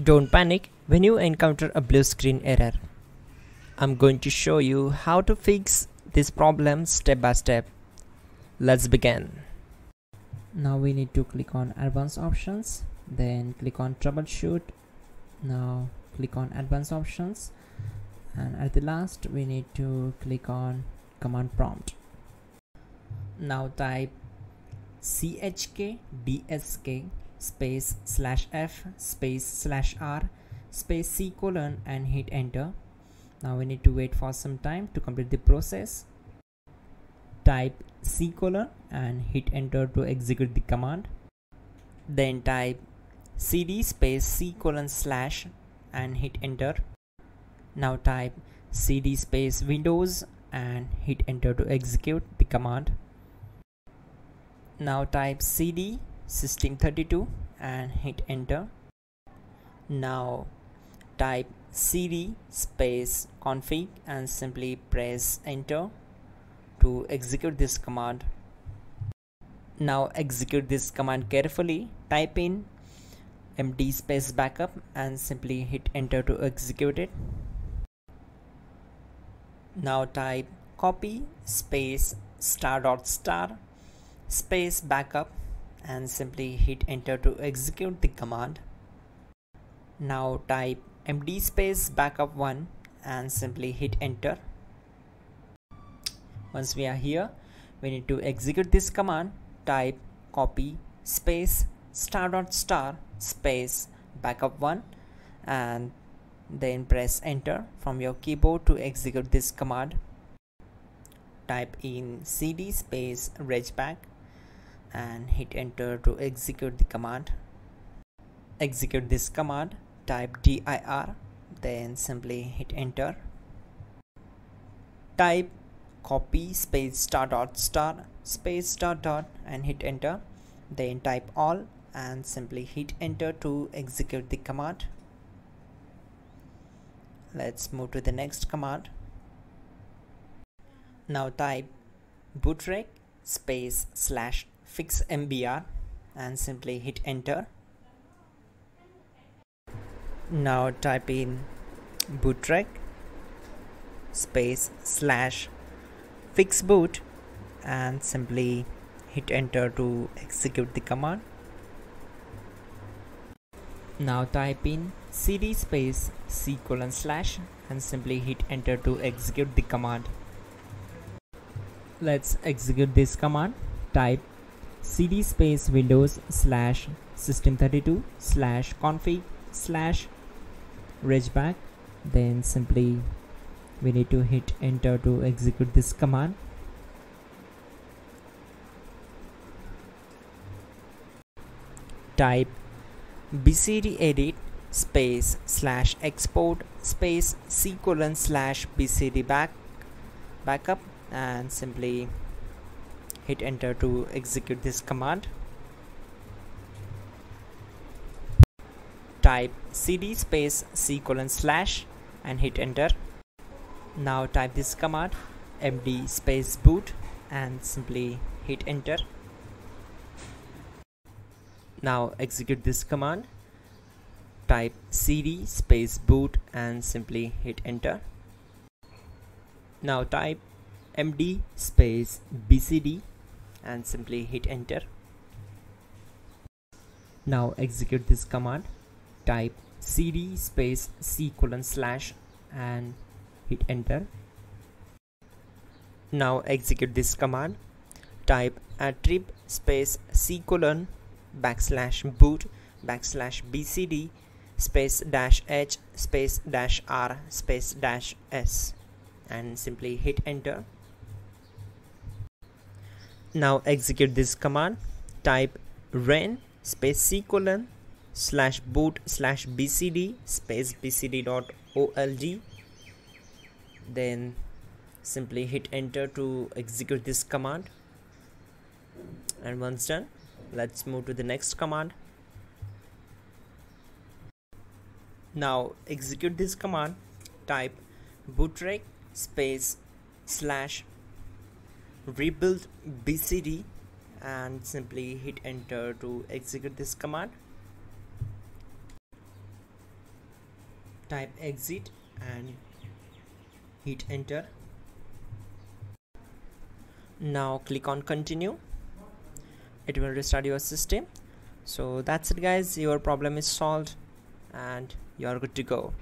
Don't panic when you encounter a blue screen error. I'm going to show you how to fix this problem step by step. Let's begin. Now we need to click on advanced options, then click on troubleshoot. Now click on advanced options and at the last we need to click on command prompt. Now type chk dsk space slash f space slash r space c colon and hit enter. Now we need to wait for some time to complete the process. Type c colon and hit enter to execute the command. Then type cd space c colon slash and hit enter. Now type cd space windows and hit enter to execute the command. Now type cd system32 and hit enter. Now type cd space config and simply press enter to execute this command. Now execute this command carefully. Type in md space backup and simply hit enter to execute it. Now type copy space star dot star space backup and simply hit enter to execute the command. Now type md space backup 1 and simply hit enter. Once we are here, we need to execute this command. Type copy space star dot star space backup 1 and then press enter from your keyboard to execute this command. Type in cd space regback and hit enter to execute the command. Execute this command type dir then simply hit enter. Type copy space star dot star space dot dot and hit enter. Then type all and simply hit enter to execute the command. Let's move to the next command. Now type bootrec space slash fix mbr and simply hit enter. Now type in bootrec space slash fix boot and simply hit enter to execute the command. Now type in cd space c colon slash and simply hit enter to execute the command. Let's execute this command. Type cd space windows slash system32 slash config slash regback. Then simply we need to hit enter to execute this command. Type bcd edit space slash export space c colon slash bcd back backup and simply hit enter to execute this command. Type cd space c colon slash and hit enter. Now type this command md space boot and simply hit enter. Now execute this command. Type cd space boot and simply hit enter. Now type md space bcd and simply hit enter. Now execute this command. Type cd space c colon slash and hit enter. Now execute this command. Type attrib space c colon backslash boot backslash bcd space dash h space dash r space dash s and simply hit enter now execute this command. Type ren space c colon slash boot slash bcd space bcd dot old then simply hit enter to execute this command. And once done let's move to the next command. Now execute this command. Type bootrec space slash rebuild bcd and simply hit enter to execute this command. Type exit and hit enter. Now click on continue. It will restart your system. So that's it guys. Your problem is solved and you are good to go